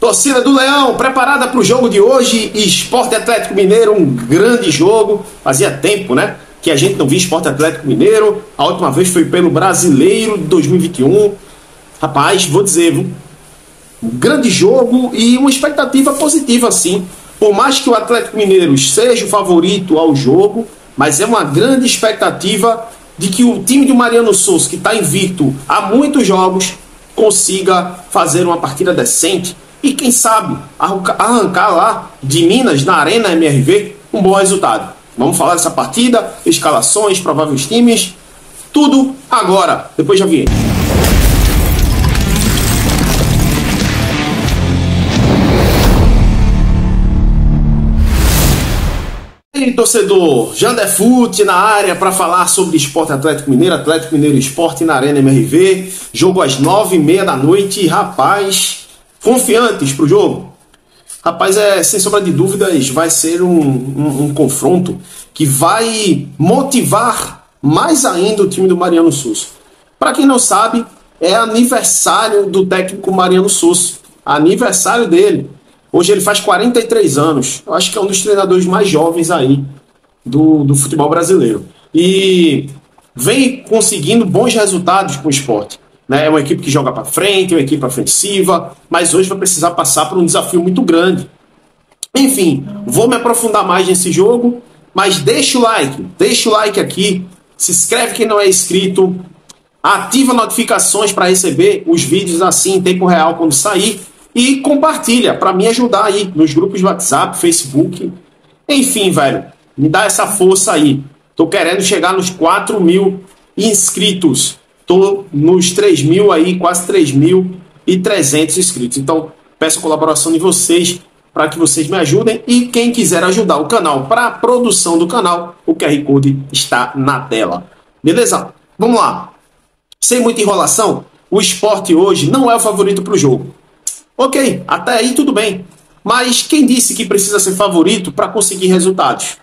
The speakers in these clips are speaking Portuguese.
Torcida do Leão, preparada para o jogo de hoje. Esporte Atlético Mineiro, um grande jogo. Fazia tempo, né? Que a gente não via Esporte Atlético Mineiro. A última vez foi pelo Brasileiro de 2021. Rapaz, vou dizer, viu? Um grande jogo e uma expectativa positiva, sim. Por mais que o Atlético Mineiro seja o favorito ao jogo, mas é uma grande expectativa de que o time de Mariano Souza, que está invicto há muitos jogos, consiga fazer uma partida decente e quem sabe arrancar lá de Minas, na Arena MRV, um bom resultado. Vamos falar dessa partida, escalações, prováveis times, tudo agora, depois já vi. E torcedor, Jandefute na área para falar sobre esporte Atlético Mineiro, Atlético Mineiro Esporte na Arena MRV. Jogo às nove e meia da noite. Rapaz, confiantes para o jogo? Rapaz, é sem sombra de dúvidas, vai ser um, um, um, confronto que vai motivar mais ainda o time do Mariano Souza. Para quem não sabe, é aniversário do técnico Mariano Souza. Aniversário dele. Hoje ele faz 43 anos. Eu acho que é um dos treinadores mais jovens aí do, do futebol brasileiro. E vem conseguindo bons resultados com o esporte. Né? É uma equipe que joga para frente, é uma equipe ofensiva, mas hoje vai precisar passar por um desafio muito grande. Enfim, vou me aprofundar mais nesse jogo, mas deixa o like, deixa o like aqui, se inscreve quem não é inscrito, ativa notificações para receber os vídeos assim em tempo real quando sair e compartilha para me ajudar aí nos grupos de WhatsApp, Facebook, enfim, velho, me dá essa força aí. Tô querendo chegar nos 4 mil inscritos. Estou nos 3 mil aí, quase 3.300 inscritos. Então, peço a colaboração de vocês para que vocês me ajudem. E quem quiser ajudar o canal para a produção do canal, o QR Code está na tela. Beleza? Vamos lá. Sem muita enrolação, o esporte hoje não é o favorito para o jogo. Ok, até aí tudo bem. Mas quem disse que precisa ser favorito para conseguir resultados?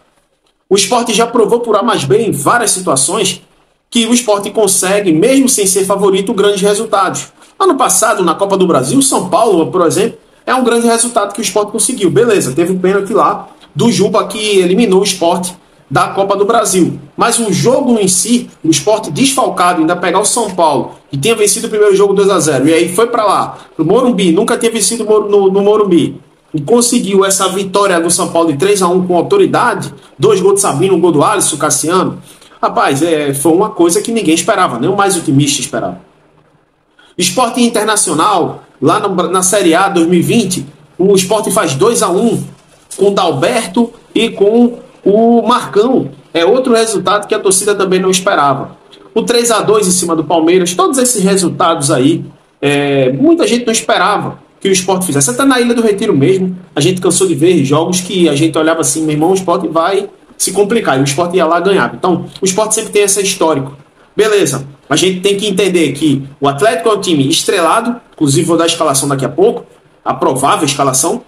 O esporte já provou por A mais B em várias situações que o esporte consegue, mesmo sem ser favorito, grandes resultados. Ano passado, na Copa do Brasil, São Paulo, por exemplo, é um grande resultado que o esporte conseguiu. Beleza, teve um pênalti lá do Juba que eliminou o esporte da Copa do Brasil. Mas o jogo em si, o esporte desfalcado, ainda pegar o São Paulo, que tinha vencido o primeiro jogo 2 a 0 e aí foi para lá, pro Morumbi, nunca tinha vencido no, no Morumbi, e conseguiu essa vitória do São Paulo de 3 a 1 com autoridade, dois gols de Sabino, um gol do Alisson, Cassiano, Rapaz, é, foi uma coisa que ninguém esperava, nem o mais otimista esperava. Esporte Internacional, lá no, na Série A 2020, o esporte faz 2 a 1 com o Dalberto e com o Marcão. É outro resultado que a torcida também não esperava. O 3 a 2 em cima do Palmeiras, todos esses resultados aí, é, muita gente não esperava que o esporte fizesse. Até na Ilha do Retiro mesmo, a gente cansou de ver jogos que a gente olhava assim, meu irmão, o esporte vai se complicar. E o esporte ia lá ganhar. Então, o esporte sempre tem esse histórico. Beleza. A gente tem que entender que o Atlético é um time estrelado, inclusive vou dar a escalação daqui a pouco, a provável escalação.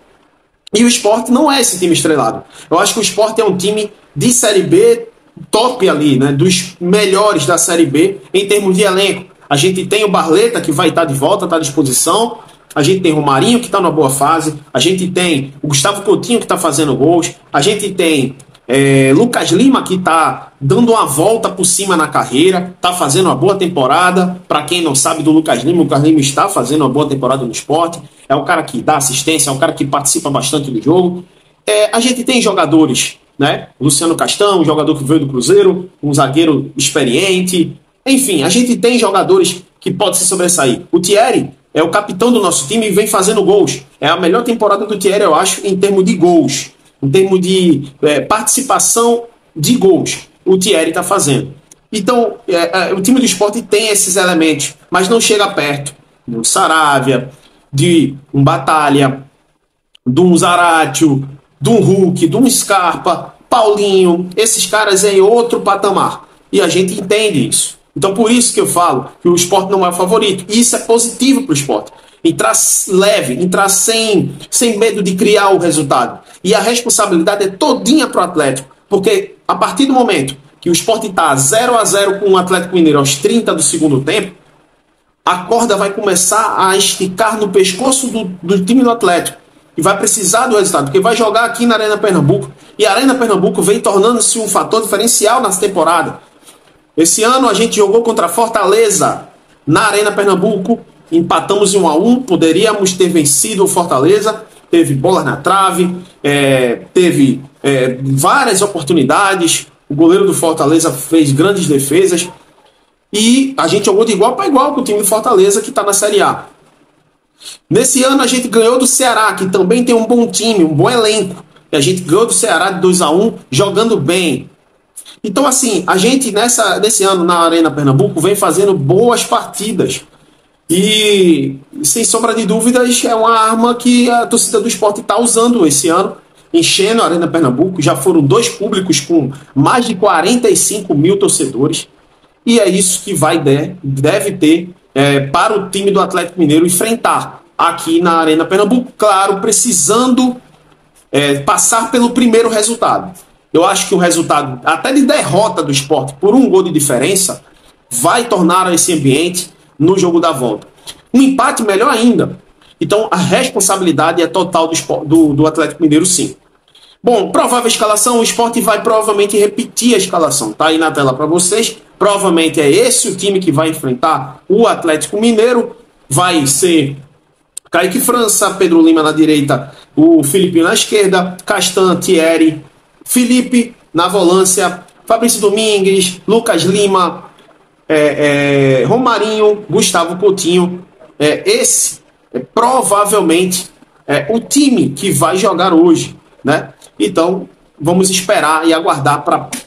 E o esporte não é esse time estrelado. Eu acho que o esporte é um time de Série B top ali, né? Dos melhores da Série B em termos de elenco. A gente tem o Barleta, que vai estar de volta, está à disposição. A gente tem o Marinho, que está numa boa fase. A gente tem o Gustavo Coutinho, que está fazendo gols. A gente tem é, Lucas Lima, que está dando uma volta por cima na carreira, está fazendo uma boa temporada. Para quem não sabe do Lucas Lima, o Lucas Lima está fazendo uma boa temporada no esporte. É um cara que dá assistência, é um cara que participa bastante do jogo. É, a gente tem jogadores, né? Luciano Castão, um jogador que veio do Cruzeiro, um zagueiro experiente. Enfim, a gente tem jogadores que podem se sobressair. O Thierry é o capitão do nosso time e vem fazendo gols. É a melhor temporada do Thierry, eu acho, em termos de gols em termos de é, participação de gols, o Thierry está fazendo. Então, é, é, o time do esporte tem esses elementos, mas não chega perto do Saravia, de um Batalha, de um Zaratio, de um Hulk, de um Scarpa, Paulinho, esses caras é em outro patamar. E a gente entende isso. Então, por isso que eu falo que o esporte não é o favorito. E isso é positivo para o esporte entrar leve, entrar sem, sem medo de criar o resultado. E a responsabilidade é todinha para o Atlético, porque a partir do momento que o esporte está 0 a 0 com o Atlético Mineiro aos 30 do segundo tempo, a corda vai começar a esticar no pescoço do, do time do Atlético e vai precisar do resultado, porque vai jogar aqui na Arena Pernambuco e a Arena Pernambuco vem tornando-se um fator diferencial nessa temporada. Esse ano a gente jogou contra Fortaleza na Arena Pernambuco, empatamos em 1 a 1 poderíamos ter vencido o Fortaleza, teve bolas na trave, é, teve é, várias oportunidades, o goleiro do Fortaleza fez grandes defesas, e a gente jogou de igual para igual com o time do Fortaleza que está na Série A. Nesse ano a gente ganhou do Ceará, que também tem um bom time, um bom elenco. E a gente ganhou do Ceará de 2 a 1 jogando bem. Então, assim, a gente nessa, nesse ano na Arena Pernambuco vem fazendo boas partidas. E, sem sombra de dúvidas, é uma arma que a torcida do esporte está usando esse ano, enchendo a Arena Pernambuco. Já foram dois públicos com mais de 45 mil torcedores. E é isso que vai deve ter é, para o time do Atlético Mineiro enfrentar aqui na Arena Pernambuco. Claro, precisando é, passar pelo primeiro resultado. Eu acho que o resultado, até de derrota do esporte por um gol de diferença, vai tornar esse ambiente no jogo da volta. Um empate melhor ainda. Então a responsabilidade é total do, do, do Atlético Mineiro, sim. Bom, provável escalação, o esporte vai provavelmente repetir a escalação. Tá aí na tela para vocês. Provavelmente é esse o time que vai enfrentar o Atlético Mineiro. Vai ser Kaique França, Pedro Lima na direita, o Felipe na esquerda, Castan, Thierry, Felipe na volância, Fabrício Domingues, Lucas Lima, é, é, Romarinho, Gustavo Coutinho. É, esse é provavelmente é, o time que vai jogar hoje, né? Então, vamos esperar e aguardar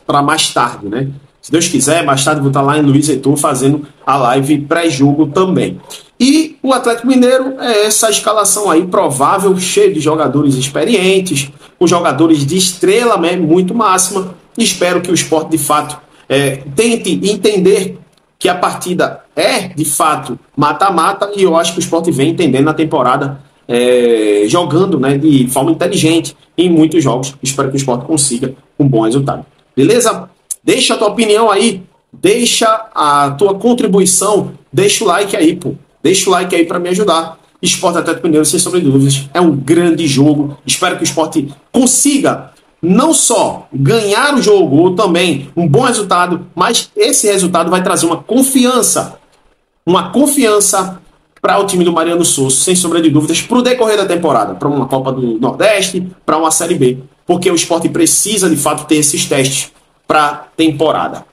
para mais tarde, né? Se Deus quiser, mais tarde vou estar lá em Luiz Heitor fazendo a live pré-jogo também. E o Atlético Mineiro é essa escalação aí provável, cheio de jogadores experientes, com jogadores de estrela muito máxima. Espero que o esporte de fato é, tente entender que a partida é de fato mata-mata e eu acho que o esporte vem entendendo na temporada é, jogando né, de forma inteligente em muitos jogos. Espero que o esporte consiga um bom resultado. Beleza? Deixa a tua opinião aí, deixa a tua contribuição, deixa o like aí, pô. Deixa o like aí para me ajudar. Esporte Atlético Mineiro, sem sombra dúvidas, é um grande jogo. Espero que o esporte consiga não só ganhar o jogo ou também um bom resultado, mas esse resultado vai trazer uma confiança, uma confiança para o time do Mariano Souza, sem sombra de dúvidas, para o decorrer da temporada, para uma Copa do Nordeste, para uma Série B, porque o esporte precisa de fato ter esses testes para temporada.